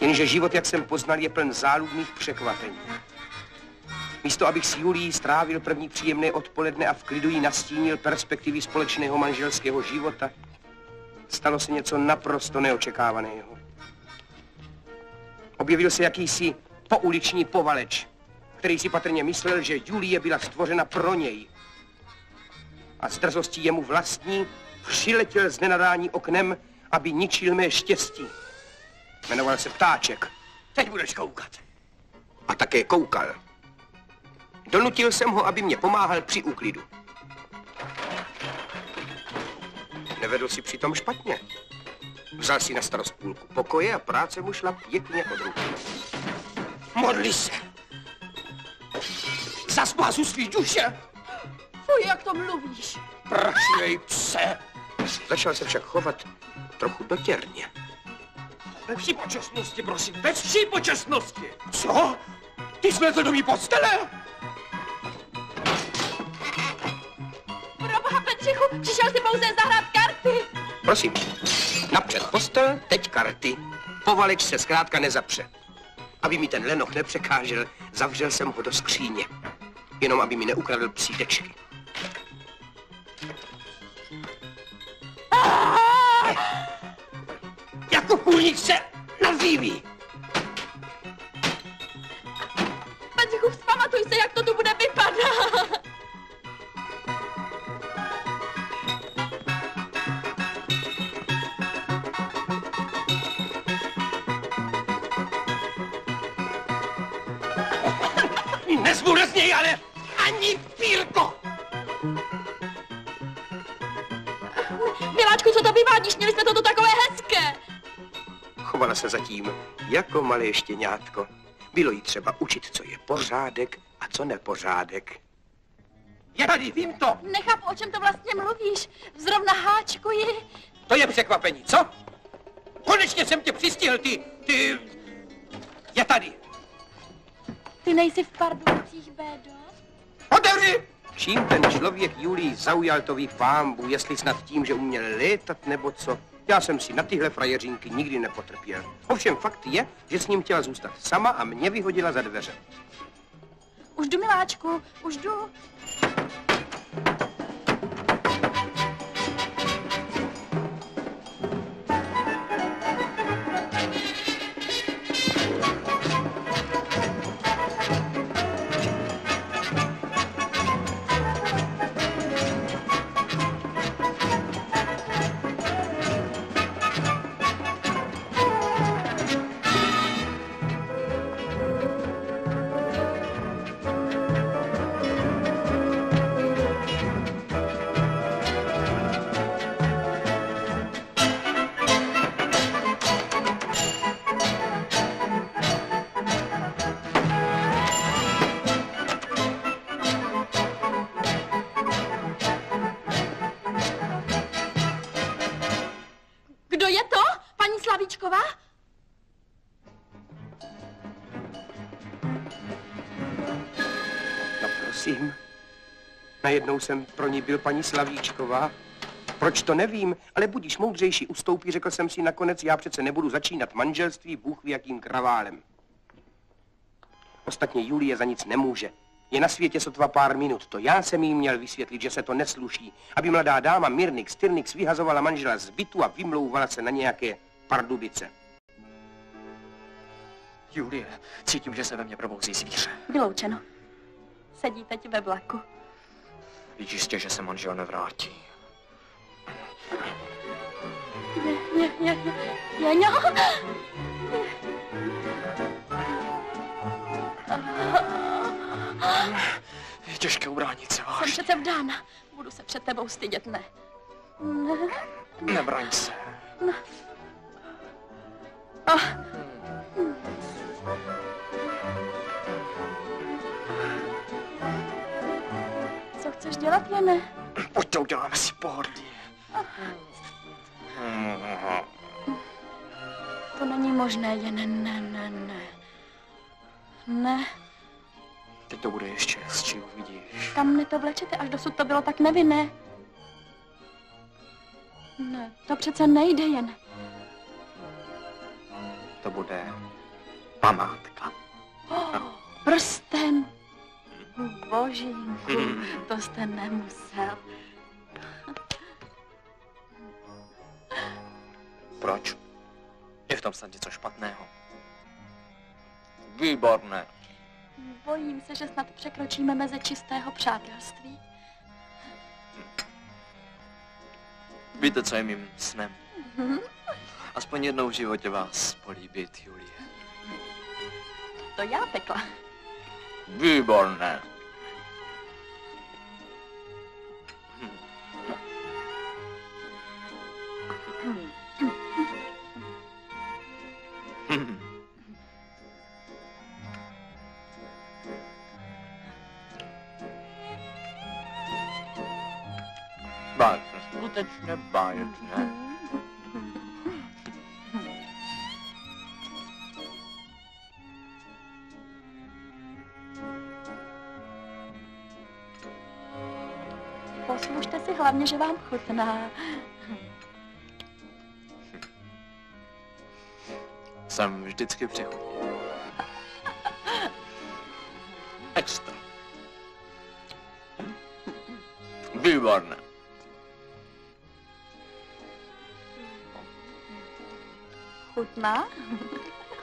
Jenže život, jak jsem poznal, je pln záludných překvapení. Místo, abych s Julií strávil první příjemné odpoledne a v klidu jí nastínil perspektivy společného manželského života, stalo se něco naprosto neočekávaného. Objevil se jakýsi pouliční povaleč, který si patrně myslel, že Julie byla stvořena pro něj. A s drzostí jemu vlastní přiletěl z nenadání oknem, aby ničil mé štěstí. Jmenoval se Ptáček. Teď budeš koukat. A také koukal. Donutil jsem ho, aby mě pomáhal při úklidu. Nevedl si přitom špatně. Vzal si na starost půlku pokoje a práce mu šla pěkně od ruky. Modli se. Za spásu svých duše. Fuj, jak to mluvíš. Prašivej pse. Začal se však chovat trochu dotěrně. Ve vší počestnosti, prosím, ve vší počestnosti. Co? Ty jsi to do mý postele? Proboha Petřichu, přišel si pouze zahrát karty. Prosím, napřed postel, teď karty. Povaleč se zkrátka nezapře. Aby mi ten lenoch nepřekážel, zavřel jsem ho do skříně. Jenom aby mi neukradl psítečky. Půlník se nazýví. Petřichu, vzpamatuj se, jak to tu bude vypadat. Z něj ale ani se zatím jako malé štěňátko. Bylo jí třeba učit, co je pořádek a co nepořádek. Je tady, vím to. Nechápu, o čem to vlastně mluvíš. Zrovna háčkuji. To je překvapení, co? Konečně jsem tě přistihl, ty, ty... Je tady. Ty nejsi v Pardubicích, Bédo? Otevři! Čím ten člověk Julii zaujal, to ví pámbu, jestli snad tím, že uměl létat nebo co. Já jsem si na tyhle frajeřinky nikdy nepotrpěl. Ovšem fakt je, že s ním chtěla zůstat sama a mě vyhodila za dveře. Už jdu, miláčku, už jdu. Prosím. Najednou jsem pro ní byl paní Slavíčková. Proč to nevím, ale budíš moudřejší ustoupí, řekl jsem si nakonec, já přece nebudu začínat manželství, Bůh ví jakým kraválem. Ostatně Julie za nic nemůže. Je na světě sotva pár minut. To já jsem jí měl vysvětlit, že se to nesluší. Aby mladá dáma Mirnix Styrnix vyhazovala manžela z bytu a vymlouvala se na nějaké pardubice. Julie, cítím, že se ve mně probouzí zvíře. Vyloučeno. Sedí teď ve vlaku. Víš jistě, že se manžel nevrátí. Je, je, je, je, je, no. Je těžké ubránit se Jsem vážně. přece vdána. Budu se před tebou stydět, ne? Ne. Nebraň se. Ah, co chceš dělat, Jene? Pojď to uděláme si pohodlí. To není možné, Jene, ne, ne, ne. Ne, Teď to bude ještě hezčí, uvidíš. kam mne to vlečete, až dosud to bylo tak nevinné. Ne, to přece nejde jen. To bude památka. Prsten. Božínku, to jste nemusel. Proč? Je v tom snad něco špatného? Výborné. Bojím se, že snad překročíme meze čistého přátelství. Víte, co je mým snem? Aspoň jednou v životě vás políbit, Julie. To já pekla. Výborné. Báječné, skutečně báječné. Poslušte si hlavně, že vám chutná. Jsem vždycky přichutný. Extra. Výborné. Chutná?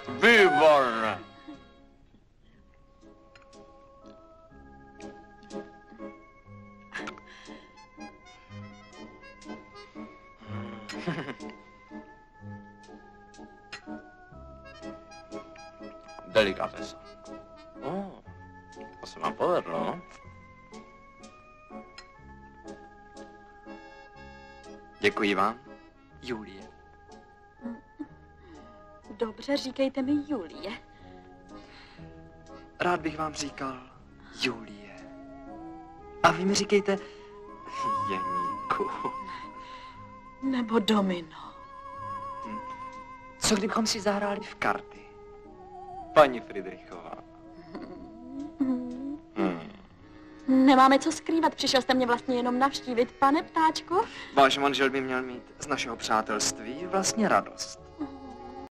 Výborné. Delikatesa. Oh, to se vám povedlo, no? Děkuji vám, Julie. Dobře, říkejte mi Julie. Rád bych vám říkal Julie. A vy mi říkejte Jeníku. Nebo Domino. Co kdybychom si zahráli v karty? Paní Friedrichová. Hmm. Nemáme co skrývat, přišel jste mě vlastně jenom navštívit, pane ptáčku. Váš manžel by měl mít z našeho přátelství vlastně radost.